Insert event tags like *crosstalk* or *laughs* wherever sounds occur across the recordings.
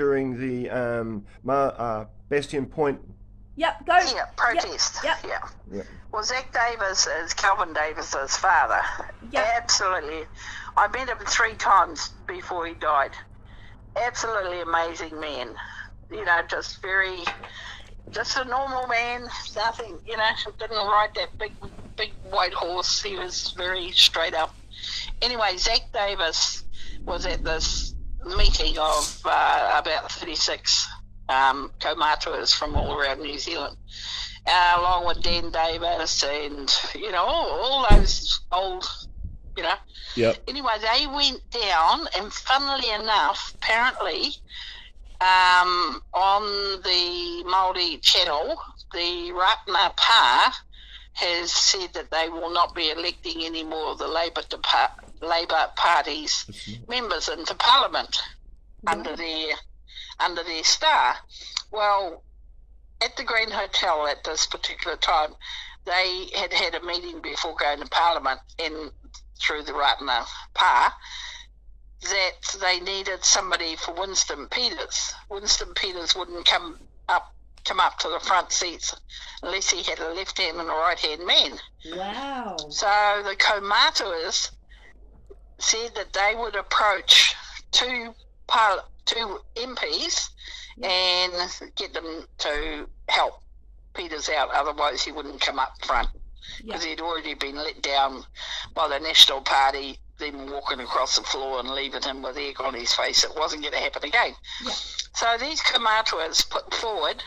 during the um, Ma- uh, Bastion Point. Yep, go. Yeah, protest. Yep. Yeah. Yep. Well, Zach Davis is Kelvin Davis's father. Yep. Absolutely. I met him three times before he died. Absolutely amazing man. You know, just very, just a normal man. Nothing, you know, didn't ride that big, big white horse. He was very straight up. Anyway, Zach Davis was at this meeting of uh, about 36 um, kaumatuas from all around New Zealand, uh, along with Dan Davis and, you know, all, all those old, you know. Yep. Anyway, they went down, and funnily enough, apparently, um, on the Māori channel, the Ratana Pa has said that they will not be electing any more of the Labour Depart- Labour Party's members into Parliament under their under their star. Well, at the Green Hotel at this particular time, they had had a meeting before going to Parliament in through the Ratana Pa that they needed somebody for Winston Peters. Winston Peters wouldn't come up come up to the front seats unless he had a left hand and a right hand man. Wow. So the Kaumatuas said that they would approach two par- two MPs and get them to help Peters out. Otherwise, he wouldn't come up front because Yeah. he'd already been let down by the National Party. Them walking across the floor and leaving him with egg on his face. It wasn't going to happen again. Yeah. So these Kaumatuas put forward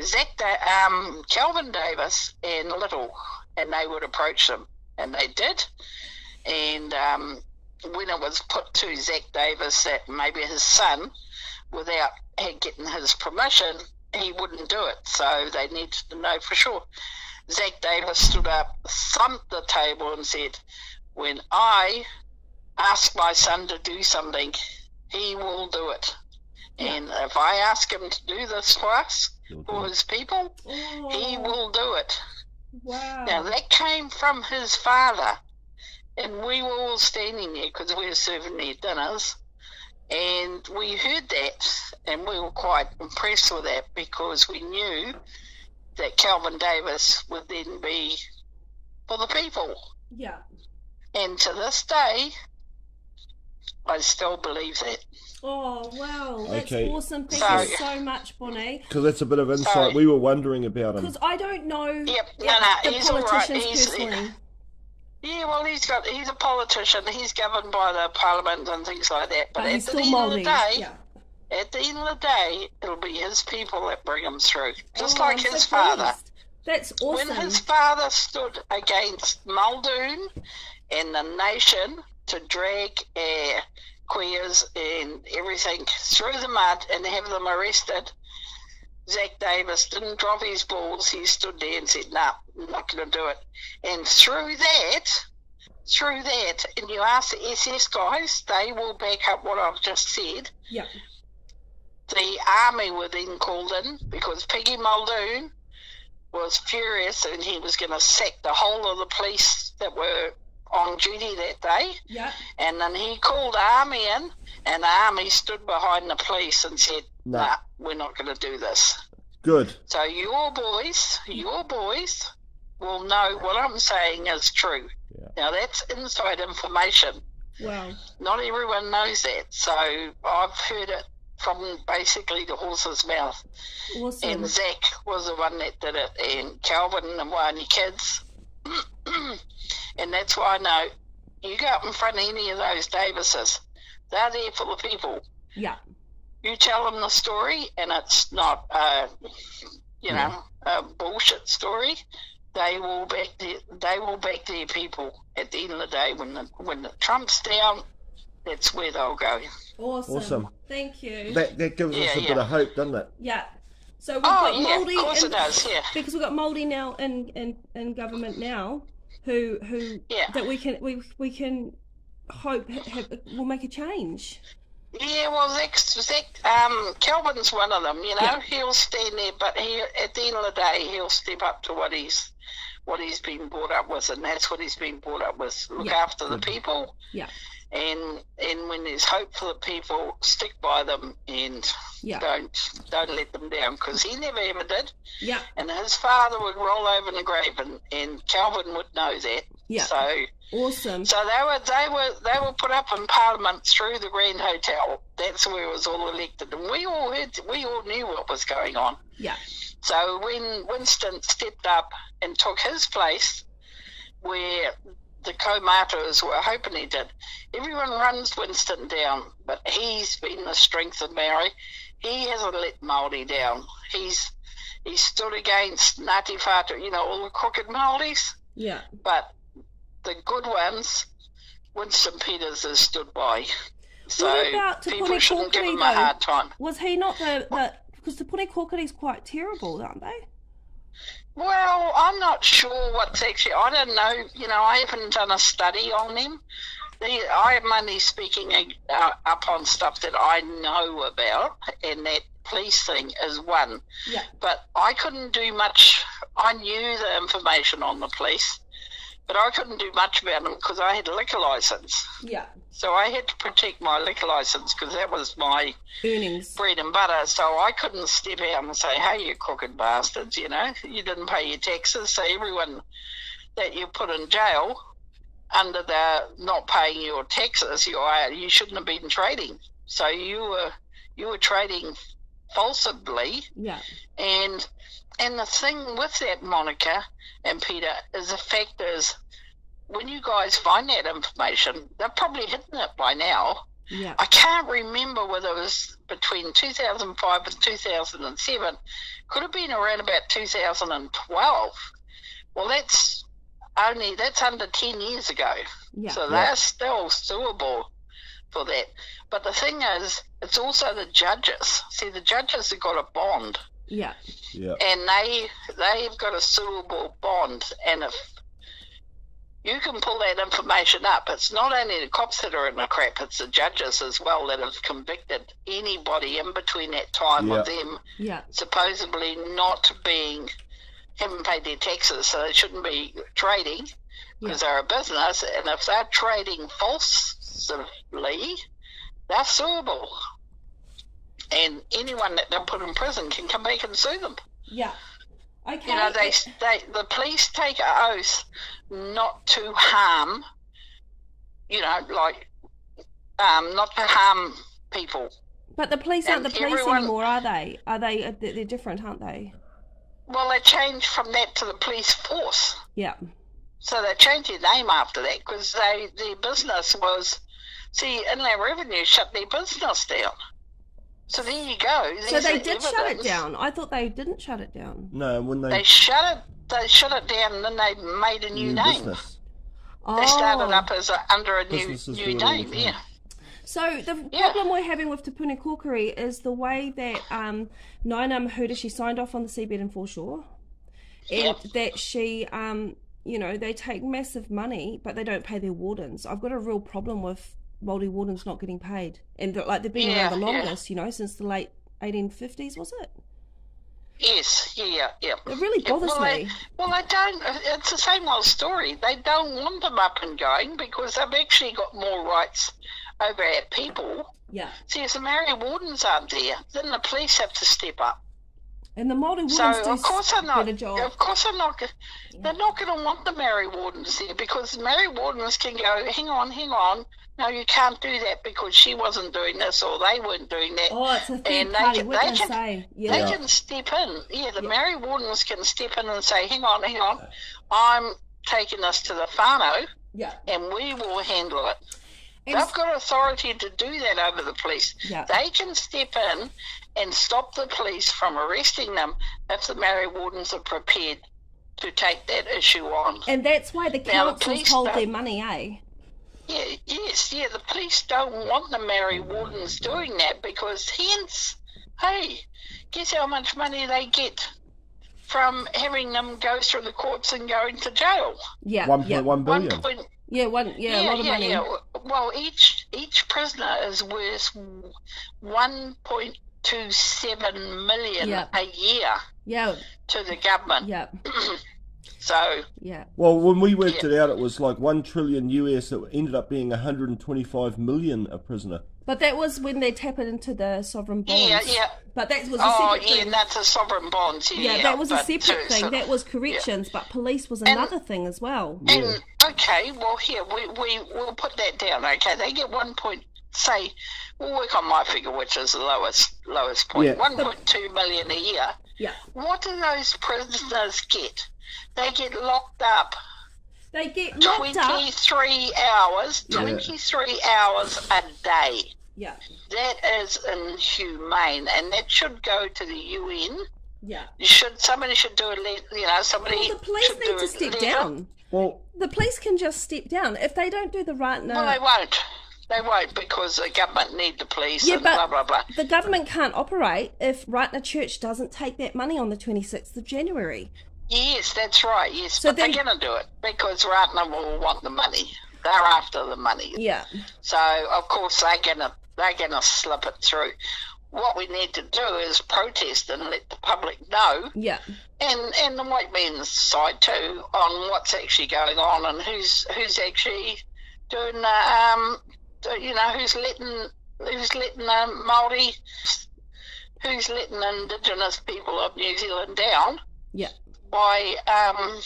Zach, da- um, Kelvin Davis and Little, and they would approach them, and they did. And um, when it was put to Zach Davis that maybe his son, without had getting his permission, he wouldn't do it. So they needed to know for sure. Zach Davis stood up, thumped the table, and said, "When I ask my son to do something, he will do it." And if I ask him to do this for us, for his people, he Oh, will do it. wow. Now that came from his father, and we were all standing there because we were serving their dinners, and we heard that, and we were quite impressed with that because we knew that Kelvin Davis would then be for the people, yeah. and to this day, I still believe that. Oh, wow. That's Okay. awesome. Thank So- you so much, Bonnie. Because that's a bit of insight. Sorry. We were wondering about him. Because I don't know Yep, no, no, the he's all right. politicians He's- personally. Yeah, well, he's got he's a politician. He's governed by the parliament and things like that. But, But at the end of the day, Yeah. at the end of the day, it'll be his people that bring him through, just Oh, like I'm his so father. pleased. That's awesome. When his father stood against Muldoon and the nation to drag uh, queers and everything through the mud and have them arrested, Zach Davis didn't drop his balls. He stood there and said, "No, I'm not going to do it." And through that, through that, and you ask the SS guys, they will back up what I've just said yeah. the army were then called in because Piggy Muldoon was furious and he was going to sack the whole of the police that were on duty that day. Yeah. And then he called the army in, and the army stood behind the police and said, No. nah, we're not going to do this. Good. So your boys, your boys will know what I'm saying is true. Yeah. Now that's inside information Wow. not everyone knows that. So I've heard it from basically the horse's mouth. Awesome. And Zach was the one that did it, and Kelvin and Wani kids. *clears throat* and that's why I know you go up in front of any of those Davises, they're there for the people. yeah. You tell them the story, and it's not, uh, you know, a bullshit story. They will back their, they will back their people at the end of the day when the when the Trump's down. That's where they'll go. Awesome. Awesome. Thank you. That that gives us Yeah, a bit of hope, doesn't it? yeah. So we've Oh got yeah, Moldy of course in, it does. Yeah. because we've got Moldy now in, in, in government now, who who Yeah. that we can we we can hope ha- have, will make a change. Yeah, well, Zach, Zach um, Kelvin's one of them. You know, Yeah. he'll stand there, but he at the end of the day, he'll step up to what he's what he's been brought up with, and that's what he's been brought up with: look Yeah. after the people. Yeah. And and when there's hope for the people, stick by them and Yeah. don't don't let them down because he never ever did, Yeah. and his father would roll over in the grave, and, and Kelvin would know that. Yeah. So Awesome. so they were they were they were put up in Parliament through the Grand Hotel. That's where it was all elected, and we all heard we all knew what was going on. Yeah. So when Winston stepped up and took his place, where the kaumatuas were hoping he did, everyone runs Winston down, but he's been the strength of Maori. He hasn't let Māori down. He's he stood against Ngāti Whātua, you know, all the crooked Māoris, Yeah. but the good ones, Winston Peters has stood by. So What about Te people Pone shouldn't give him a though? hard time. Was he not the the because the Puni Kokiri's quite terrible, aren't they? Well, I'm not sure what's actually. I don't know. You know, I haven't done a study on them. I am only speaking uh, up on stuff that I know about, and that police thing is one. Yeah. But I couldn't do much. I knew the information on the police, but I couldn't do much about them because I had a liquor license. Yeah. So I had to protect my liquor license because that was my Earnings. bread and butter. So I couldn't step out and say, "Hey, you crooked bastards!" You know, you didn't pay your taxes. So everyone that you put in jail under the not paying your taxes, you are you shouldn't have been trading. So you were you were trading falsely, Yeah. and and the thing with that Monica and Peter is the fact is when you guys find that information, they've probably hidden it by now. Yeah. I can't remember whether it was between 2005 and 2007. Could have been around about 2012. Well, that's only that's under 10 years ago. Yeah. So they're still suable for that. But the thing is, it's also the judges. See, the judges have got a bond, Yeah. Yeah. and they they've got a suable bond. And if you can pull that information up, it's not only the cops that are in the crap; it's the judges as well that have convicted anybody in between that time Yeah. of them Yeah. supposedly not being haven't paid their taxes, so they shouldn't be trading because they're a business. And if they're trading falsely, they're suable. And anyone that they put in prison can come back and sue them. Yeah. Okay. You know, they, they the police take an oath not to harm. You know, like um, not to harm people. but the police aren't the police everyone- anymore, are they? Are they? uh, They're they're different, aren't they? Well, they changed from that to the police force. Yeah. So they changed their name after that because they their business was, see, Inland Revenue shut their business down. So there you go. So they the did shut it down. I thought they didn't shut it down. No, when they, They shut it. They shut it down, and then they made a new, new name. business. Oh. They started up as a, under a new Businesses new do it all the name. Yeah. So the Yeah. problem we're having with Te Puni Kokiri is the way that um, Nanaia Mahuta, she signed off on the seabed and foreshore, and Yep. that she, um, you know, they take massive money, but they don't pay their wardens. I've got a real problem with Māori wardens not getting paid, and like they've been Yeah, around the yeah. longest, you know, since the late 1850s, was it? Yes. Yeah. Yeah. yeah. It really Yeah, well, me. They, well, they don't. It's the same old story. They don't want them up and going because they've actually got more rights over our people. Yeah, See, if the Maori wardens aren't there, then the police have to step up. And the Māori So wardens do of course they're not. better job. Of course I'm not. They're not going to want the Maori wardens there because the Maori wardens can go, hang on, hang on. No, you can't do that because she wasn't doing this or they weren't doing that. Oh, it's a third And they party can- witness, they can- say. They Yeah. can step in. Yeah, the Maori wardens can step in and say, hang on, hang on. I'm taking this to the whānau Yeah. and we will handle it. And- They've got authority to do that over the police. Yeah. They can step in and stop the police from arresting them if the Maori wardens are prepared to take that issue on. And that's why the Now, the councils police hold their money, eh? Yeah, yes, yeah, the police don't want the Maori wardens doing that because hence, hey, guess how much money they get from having them go through the courts and going to jail? Yeah. One yeah. point one One billion. point Yeah, one. Yeah, a lot of money. Well, each each prisoner is worth one point two seven million Yeah. a year Yeah, to the government. yeah. *clears throat* So Yeah. Well, when we worked it out, it was like one trillion US. It ended up being 125 million a prisoner. But that was when they tapped into the sovereign bonds. yeah, yeah. But that was a Oh, separate yeah, thing. and that's a sovereign bonds. Yeah, yeah, that was a separate to- thing. so- that was corrections, but police was another thing as well. And okay, well here we we will put that down. Okay, they get one point. Say we'll work on my figure, which is the lowest lowest point. Yeah. One point two million a year. Yeah. What do those prisoners get? They get locked up They get locked up. twenty three hours. Yeah. Twenty three hours a day. Yeah. That is inhumane, and that should go to the UN. Yeah. You should somebody should do a le- you know somebody. Well, the police should need do to step letter. down. Well, The police can just step down if they don't do the right now. Well, they won't. They won't because the government need the police Yeah, and but- blah blah blah. the government can't operate if Ratana Church doesn't take that money on the 26th of January. Yes, that's right. Yes, So but then- they're going to do it because Ratana will want the money. They're after the money. Yeah. So of course they're going to they're going to slip it through. What we need to do is protest and let the public know, Yeah. and and the white men's side too, on what's actually going on and who's who's actually doing the, um you know who's letting who's letting the Maori who's letting Indigenous people of New Zealand down Yeah. by um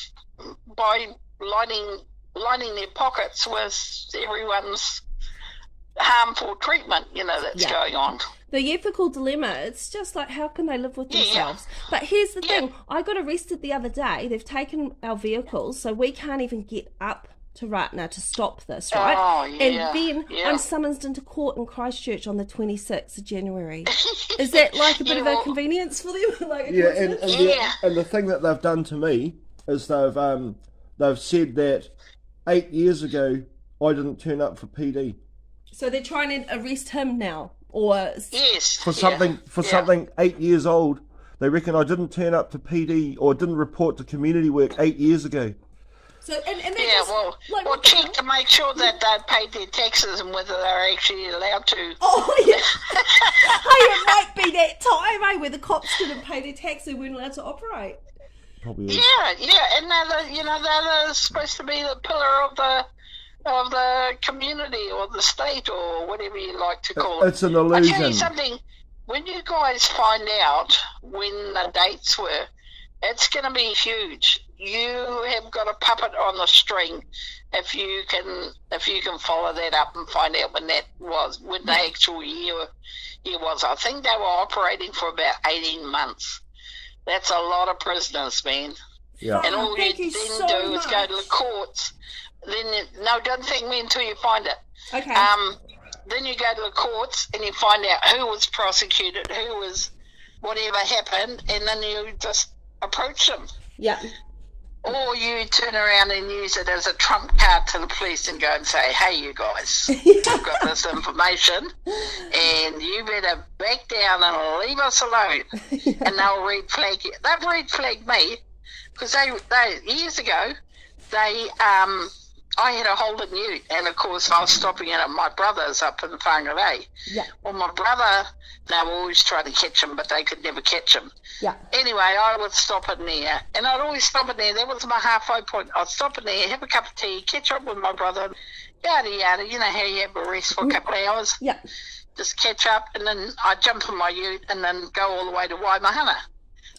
by lining lining their pockets with everyone's harmful treatment you know that's Yeah. going on. The ethical dilemma, it's just like how can they live with yeah. themselves? But here's the Yeah. thing I got arrested the other day. They've taken our vehicles, so we can't even get up to Ratana to stop this, right? Oh, yeah, And then yeah. I'm summoned into court in Christchurch on the 26th of January. *laughs* Is that like a bit Yeah, of a well- convenience for them? *laughs* like a yeah, and, and, Yeah. the, and the thing that they've done to me is they've um they've said that eight years ago I didn't turn up for PD So they're trying to arrest him now, or Yes. for yeah, something for yeah. something eight years old. They reckon I didn't turn up to PD or didn't report to community work eight years ago. So and, and Yeah, just, well, like, well, what check to make sure that they paid their taxes and whether they're actually allowed to. Oh *laughs* yeah. hey, it might be that time, eh, where the cops didn't pay their tax and weren't allowed to operate. Probably is. Yeah, yeah, and they're the, you know they're the, supposed to be the pillar of the of the community or the state or whatever you like to call it. It's an illusion. I tell you illusion. something. When you guys find out when the dates were, it's going to be huge. You have got a puppet on the string. If you can, if you can follow that up and find out when that was, when the actual year year was. I think they were operating for about eighteen months. That's a lot of prisoners, man. Yeah. And Oh, all you thank then so do is go to the courts. Then you, no, don't thank me until you find it. Okay. Um, then you go to the courts and you find out who was prosecuted, who was whatever happened, and then you just approach them. yeah. Or you turn around and use it as a trump card to the police and go and say, hey, you guys, *laughs* I've got this information, and you better back down and leave us alone. *laughs* And they'll red flag you. They've red flagged me because they, they, years ago, they, um, I had a hold Holden Ute, and of course I was stopping in at my brother's up in Whangarei. Yeah. Well, my brother, they were always trying to catch him, but they could never catch him. Yeah. Anyway, I would stop in there, and I'd always stop in there. That was my halfway point. I'd stop in there, have a cup of tea, catch up with my brother, yada yada. You know how you have a rest for a couple of mm. hours, Yeah. just catch up, and then I'd jump in my ute and then go all the way to Waimahana.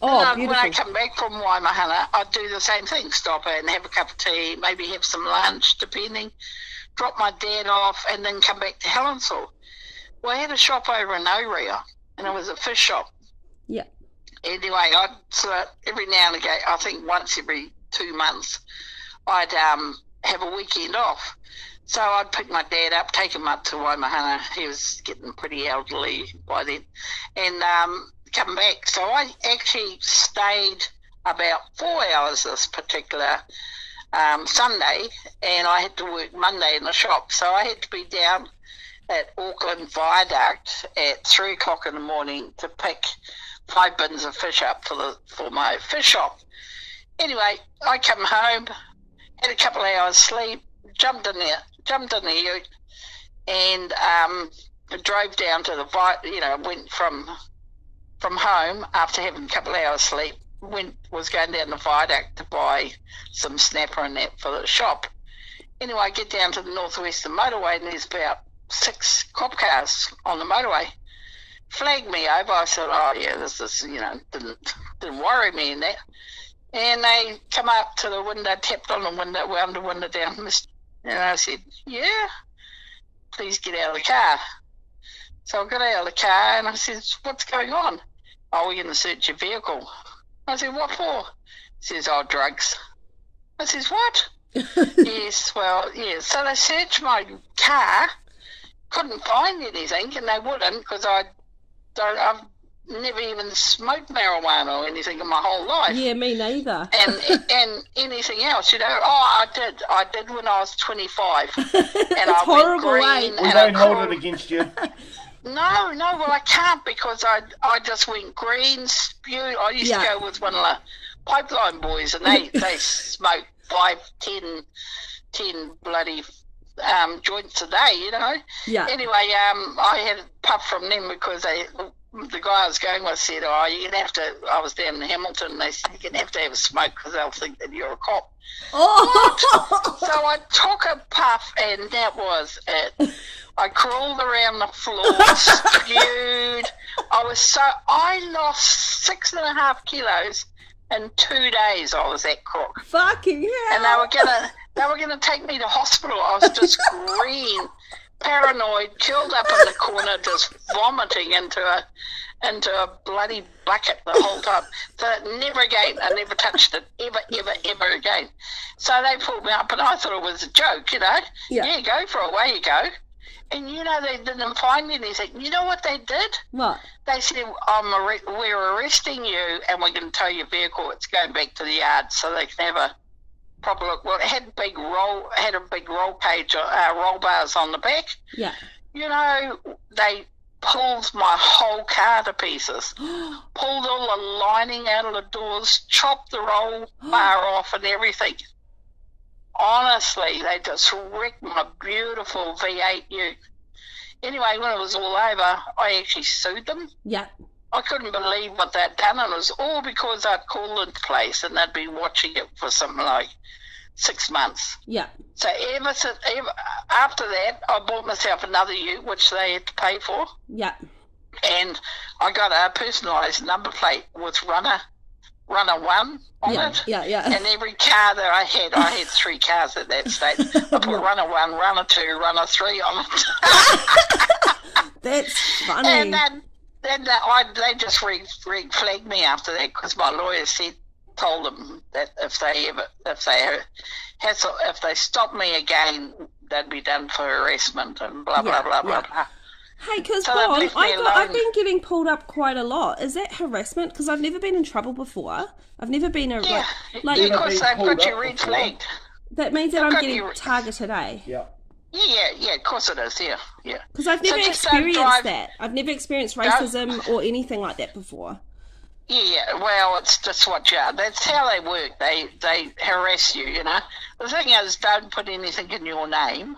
Oh, And I- when I come back from Waimahana, I'd do the same thing: stop and have a cup of tea, maybe have some lunch, depending. Drop my dad off, and then come back to Helensville. Well, I had a shop over in Orewa, and it was a fish shop yeah. anyway, I'd sort of, every now and again, I think once every two months, I'd um, have a weekend off. So I'd pick my dad up, take him up to Waimahana. He was getting pretty elderly by then, and um, come back. So I actually stayed about four hours this particular um, Sunday, and I had to work Monday in the shop. So I had to be down at Auckland Viaduct at three o'clock in the morning to pick five bins of fish up for the for my fish shop. Anyway, I come home, had a couple of hours sleep, jumped in there, jumped in the ute, and um, drove down to the you know went from from home after having a couple of hours sleep went was going down the viaduct to buy some snapper and that for the shop. Anyway, I get down to the northwestern motorway and there's about six cop cars on the motorway. Flagged me over. I said, "Oh yeah, this is you know didn't didn't worry me in that." And they come up to the window, tapped on the window, wound the window down, *laughs* And I said, "Yeah, please get out of the car." So I got out of the car and I said, "What's going on?" Oh, we're going to search your vehicle. I said, "What for?" He says, "Oh, drugs." I says, "What?" *laughs* yes, well, yes. So they searched my car, couldn't find anything, and they wouldn't because I don't. I've never even smoked marijuana or anything in my whole life. Yeah, me neither. And *laughs* and anything else, you know. Oh, I did. I did when I was twenty five, *laughs* and I horrible, went eh? We and don't hold crawled- it against you. No, no. Well, I can't because I I just went green. I used Yeah. to go with one of the pipeline boys, and they *laughs* they smoke five, ten, ten bloody um, joints a day. You know. Yeah. Anyway, um, I had a puff from them because they, the guy I was going with said, "Oh, you're gonna have to." I was down in Hamilton. and They said you're gonna have to have a smoke because they'll think that you're a cop. Oh, So I took a puff, and that was it. *laughs* I crawled around the floor, *laughs* spewed. I was so I lost six and a half kilos in two days. I was that crook fucking hell. and they were gonna they were gonna take me to hospital. I was just *laughs* green, paranoid, curled up in the corner, just vomiting into a into a bloody bucket the whole time. So never again. I never touched it ever, ever, ever again. So they pulled me up, and I thought it was a joke, you know. Yeah. go for it. Away you go. And you know they didn't find anything. You know what they did? What? They said, I'm we're arresting you and we're going to tow your vehicle. It's going back to the yard so they can have a proper look. Well, it had big roll, had a big roll cage, uh, roll bars on the back. Yeah. You know, they pulled my whole car to pieces, *gasps* pulled all the lining out of the doors, chopped the roll *gasps* bar off and everything. Honestly, they just wrecked my beautiful V8 Ute. Anyway, when it was all over, I actually sued them. Yeah. I couldn't believe what they'd done, and it was all because I'd called the place and they'd been watching it for something like six months. Yeah. So ever since, ever, after that, I bought myself another ute, which they had to pay for, Yeah. and I got a personalised number plate with runner, runner one on Yeah. it. Yeah. Yeah. And every car that I had, I had three cars at that stage. *laughs* I put run a one, run a two, run a three on it. *laughs* That's funny. And then, then I, they just re, re flagged me after that because my lawyer said, told them that if they ever, if they hassle, if they stop me again, they'd be done for harassment and blah blah Yeah, blah blah yeah. blah. Hey, because So they've Bon, I got, I've been getting pulled up quite a lot. Is that harassment? Because I've never been in trouble before. I've never been a Yeah, like, like Never because been they've got you up red before. flagged. that means that I'm getting you- targeted, eh? Yeah. Yeah, yeah, yeah. Of course it is. Yeah, yeah. Because I've never just don't experienced drive- that. I've never experienced Don't- racism or anything like that before. Yeah, yeah, well, it's just what you are. That's how they work. They they harass you, you know. The thing is, don't put anything in your name,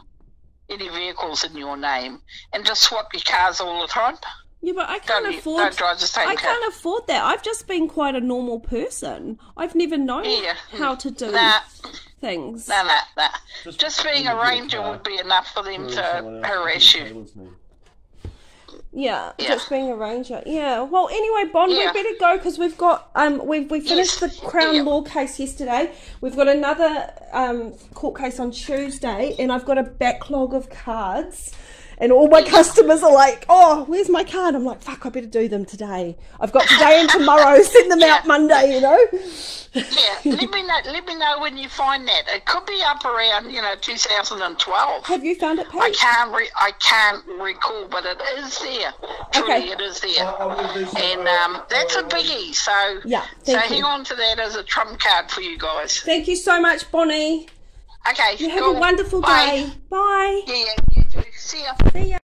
any vehicles in your name, and just swap your cars all the time. Yeah, but I can't Don't, afford. don't drive the same I car. can't afford that. I've just been quite a normal person. I've never known Yeah. how to do Nah, things. nah, nah, nah. Just Just being a you get a ranger would be enough for them to harass can you. Tell us now. Yeah, Yeah. just being a ranger. Yeah. Well, anyway, Bond, Yeah. we better go because we've got um we we finished Yes. the Crown Yeah. Law case yesterday. We've got another um court case on Tuesday, and I've got a backlog of cards. And all my *laughs* customers are like, "Oh, where's my card?" I'm like, "Fuck, I better do them today. I've got today and tomorrow. *laughs* Send them out Monday, you know." Yeah, let me know. Let me know when you find that. It could be up around, you know, 2012. Have you found it, Paige? I can't. Re- I can't recall, but it is there. Truly, Okay. it is there. I- I will do some, And um, that's a biggie. So Yeah, so you. hang on to that as a trump card for you guys. Thank you so much, Bonnie. Okay. You have cool. a wonderful Bye. day. Bye. Yeah, yeah, you too. See ya. See ya.